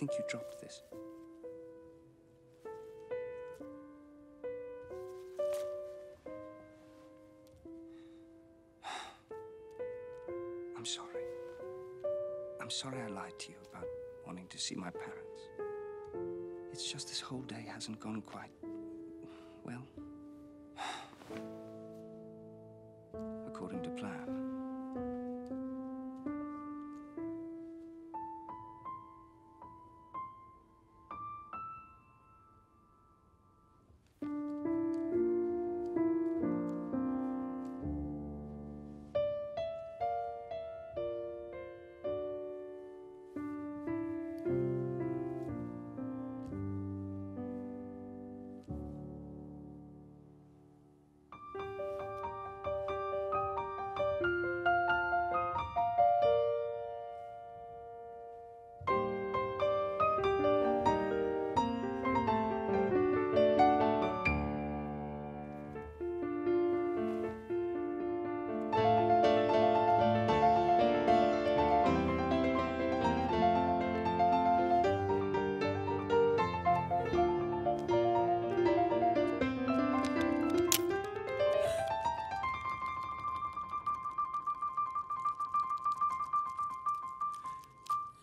think you dropped this. I'm sorry. I'm sorry I lied to you about wanting to see my parents. It's just this whole day hasn't gone quite well. According to plan.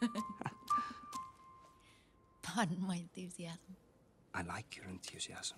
Pardon my enthusiasm. I like your enthusiasm.